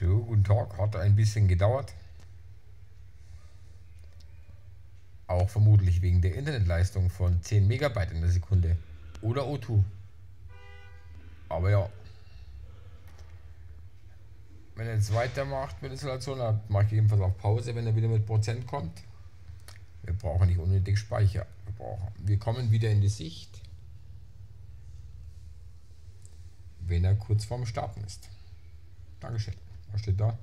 So, guten Tag. Hat ein bisschen gedauert. Auch vermutlich wegen der Internetleistung von 10 Megabyte in der Sekunde. Oder O2. Aber ja. Wenn er jetzt weitermacht mit Installation, dann mache ich jedenfalls auf Pause, wenn er wieder mit Prozent kommt. Wir brauchen nicht unnötig Speicher. Wir, brauchen, wir kommen wieder in die Sicht, wenn er kurz vorm Starten ist. Dankeschön. Was steht da?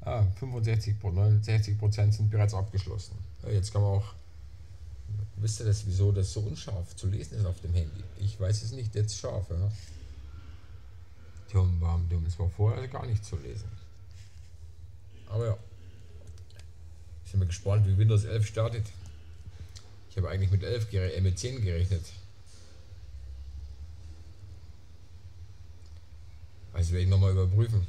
Ah, 65, 69 Prozent sind bereits abgeschlossen. Jetzt kann man auch. Wisst ihr das, wieso das so unscharf zu lesen ist auf dem Handy? Ich weiß es nicht, jetzt scharf. Ja. Dumm, warm, dumm. Es war vorher gar nicht zu lesen. Aber ja. Ich bin mal gespannt, wie Windows 11 startet. Ich habe eigentlich mit 11 äh, mit 10 gerechnet. Also werde ich nochmal überprüfen.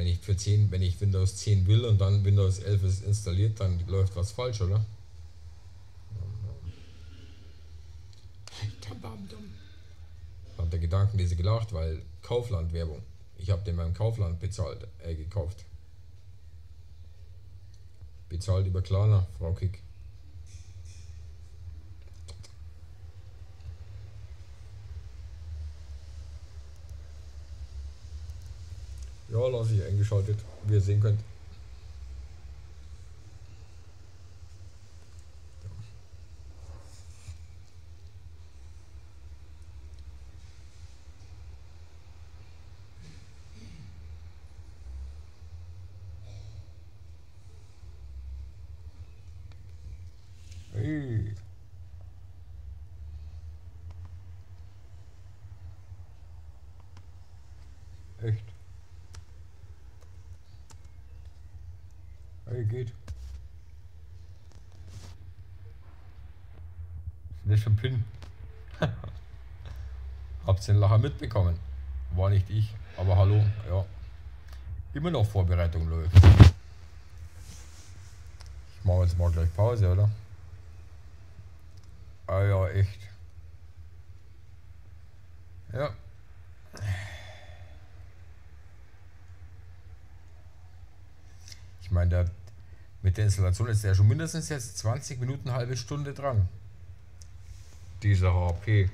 Wenn ich für 10, wenn ich Windows 10 will und dann Windows 11 ist installiert, dann läuft was falsch, oder? Hat der Gedankenlese gelacht, weil Kaufland-Werbung. Ich habe den beim Kaufland bezahlt, äh, gekauft. Bezahlt über Klarna, Frau Kick. Ja, lasse ich eingeschaltet, wie ihr sehen könnt. Hey. Echt? Hey, geht. Das schon Pin? Habt ihr den Lacher mitbekommen? War nicht ich, aber hallo, ja. Immer noch Vorbereitung läuft. Ich mache jetzt mal gleich Pause, oder? Ah ja, echt. Ja. Ich meine, der, mit der Installation ist der schon mindestens jetzt 20 Minuten, halbe Stunde dran. Dieser HP.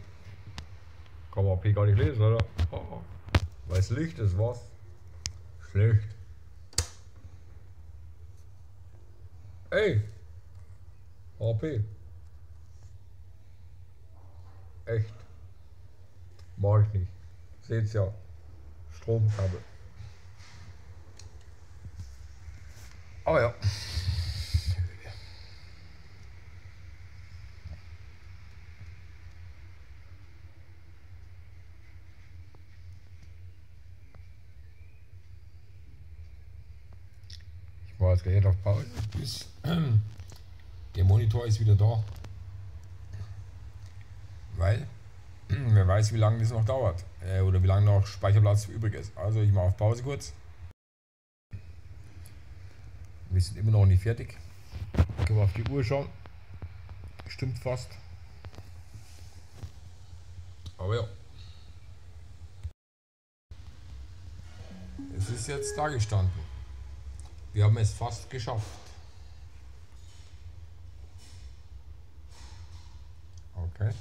Kann man HP gar nicht lesen, oder? Oh. Weil es Licht ist, was? Schlecht. Ey! HP. Echt. Mach ich nicht. Seht's ja. Stromkabel. Aber ja. War jetzt gleich auf Pause, bis der Monitor ist wieder da. Weil, wer weiß, wie lange das noch dauert. Äh, oder wie lange noch Speicherplatz übrig ist. Also ich mache auf Pause kurz. Wir sind immer noch nicht fertig. Können wir auf die Uhr schauen. Stimmt fast. Aber ja. Es ist jetzt da gestanden. Wir haben es fast geschafft. Okay.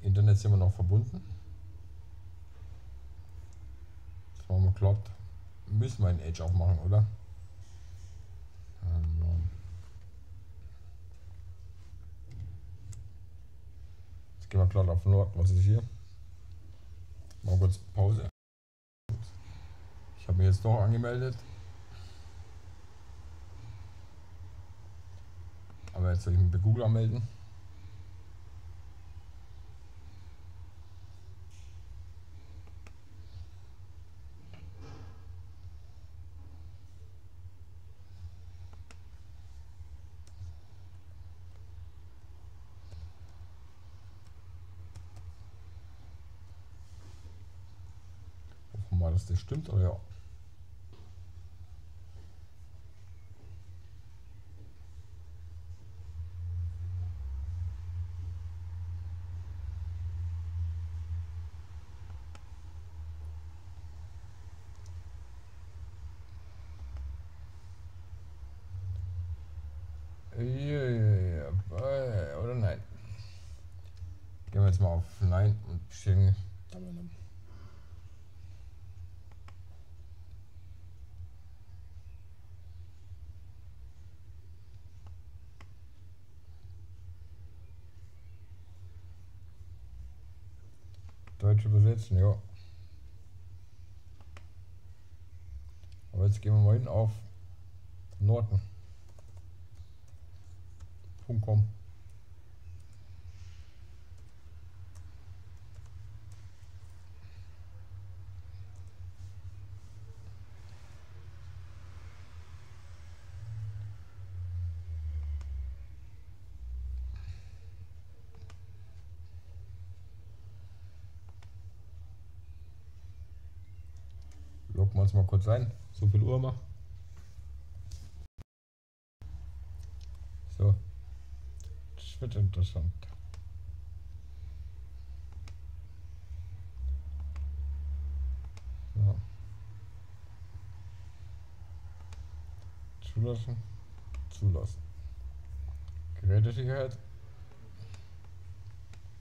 Internet sind wir noch verbunden. Das machen wir glatt. Müssen wir ein Edge aufmachen, oder? Jetzt gehen wir glatt auf Nord. Was ist hier? Mal kurz Pause. Ich habe mich jetzt doch angemeldet. Aber jetzt soll ich mich bei Google anmelden. Das stimmt, aber ja. Oder nein. Gehen wir jetzt mal auf Nein und bestellen. Deutsch übersetzen, ja. Aber jetzt gehen wir mal hin auf Norden. .com. Loggen wir uns mal kurz ein. So viel Uhr mal. So. Das wird interessant. So. Zulassen. Zulassen. Gerätesicherheit.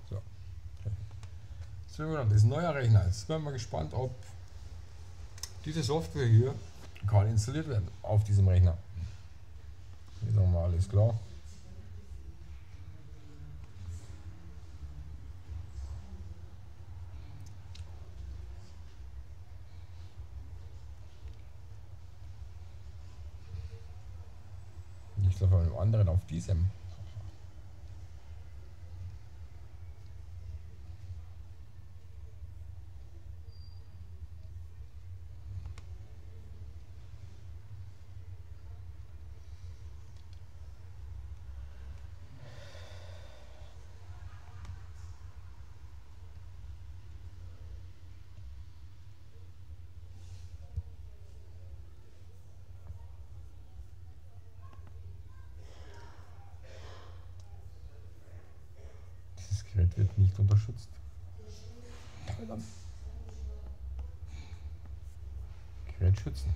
So. Okay. So, das ist ein neuer Rechner. Jetzt bin ich mal gespannt, ob diese Software hier kann installiert werden auf diesem Rechner. Hier sagen wir alles klar. Nicht auf einem anderen auf diesem. Nicht unterstützt. Gerät schützen.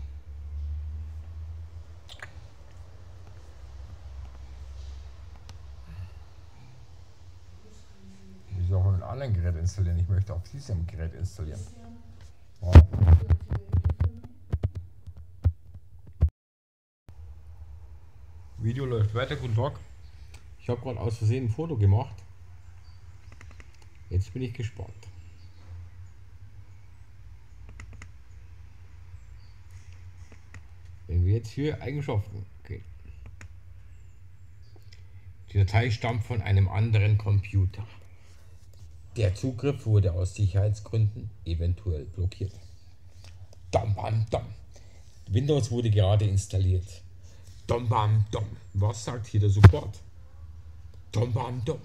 Ich soll auch ein anderes Gerät installieren. Ich möchte auf diesem Gerät installieren. Wow. Video läuft weiter. Guten Tag. Ich habe gerade aus Versehen ein Foto gemacht. Jetzt bin ich gespannt. Wenn wir jetzt hier Eigenschaften gehen. Die Datei stammt von einem anderen Computer. Der Zugriff wurde aus Sicherheitsgründen eventuell blockiert. Dam, bam, dam. Windows wurde gerade installiert. Dom, bam, dom. Was sagt hier der Support? Dom, bam, dom.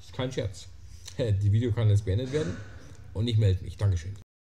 Ist kein Scherz. Die Video kann jetzt beendet werden und ich melde mich. Dankeschön.